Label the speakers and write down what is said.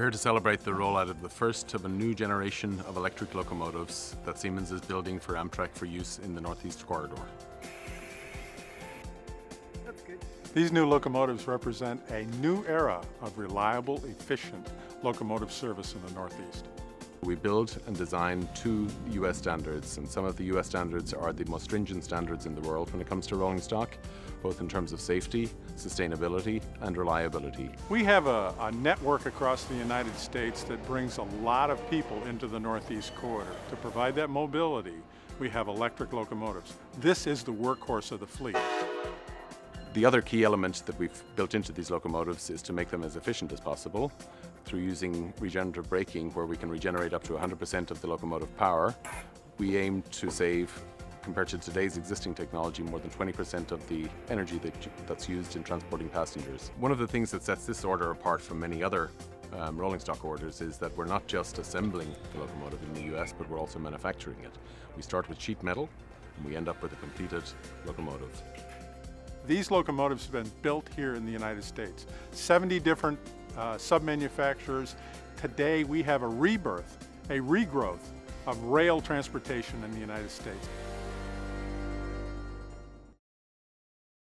Speaker 1: here to celebrate the rollout of the first of a new generation of electric locomotives that Siemens is building for Amtrak for use in the Northeast Corridor.
Speaker 2: These new locomotives represent a new era of reliable, efficient locomotive service in the Northeast.
Speaker 1: We build and design to US standards, and some of the US standards are the most stringent standards in the world when it comes to rolling stock, both in terms of safety, sustainability, and reliability.
Speaker 2: We have a, a network across the United States that brings a lot of people into the Northeast Corridor. To provide that mobility, we have electric locomotives. This is the workhorse of the fleet.
Speaker 1: The other key element that we've built into these locomotives is to make them as efficient as possible through using regenerative braking where we can regenerate up to 100% of the locomotive power. We aim to save, compared to today's existing technology, more than 20% of the energy that, that's used in transporting passengers. One of the things that sets this order apart from many other um, rolling stock orders is that we're not just assembling the locomotive in the US, but we're also manufacturing it. We start with sheet metal and we end up with a completed locomotive.
Speaker 2: These locomotives have been built here in the United States. 70 different uh, sub-manufacturers. Today we have a rebirth, a regrowth of rail transportation in the United States.